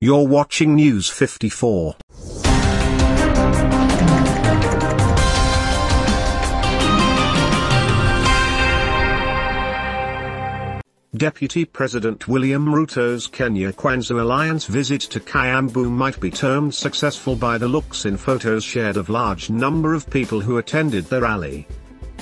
You're watching News 54. Deputy President William Ruto's Kenya Kwanza Alliance visit to Kiambu might be termed successful by the looks in photos shared of large number of people who attended the rally.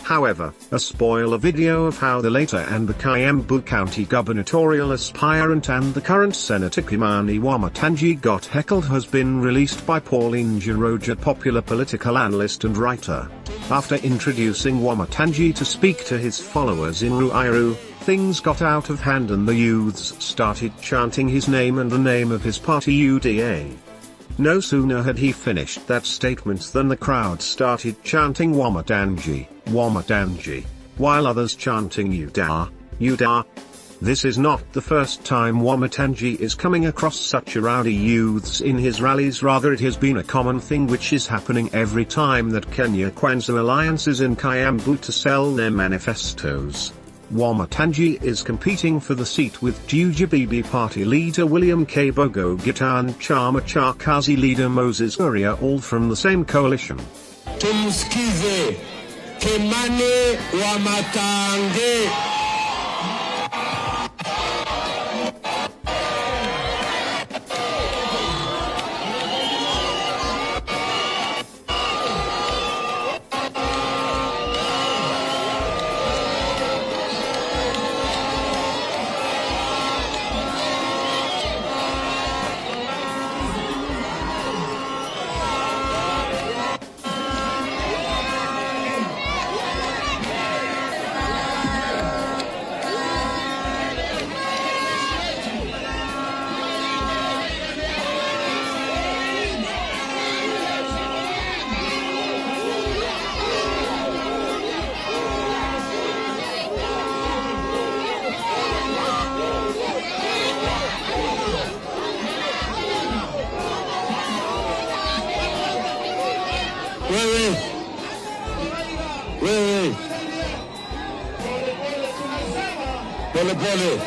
However, a spoiler video of how the later and the Kiambu County gubernatorial aspirant and the current Senator Kimani Wamatangi got heckled has been released by Pauline Njoroge popular political analyst and writer. After introducing Wamatangi to speak to his followers in Ruiru, things got out of hand and the youths started chanting his name and the name of his party UDA. No sooner had he finished that statement than the crowd started chanting Wamatangi, Wamatangi, while others chanting Uda, Uda. This is not the first time Wamatangi is coming across such a rowdy youths in his rallies rather it has been a common thing which is happening every time that Kenya Kwanza Alliance is in Kiambu to sell their manifestos. Wamatangi is competing for the seat with Tujibebe party leader William Kabogo Gitau and Chama cha Kazi leader Moses Kuria all from the same coalition. tumsikize Kimani Wamatangi. Wewe. Wewe. Pole pole.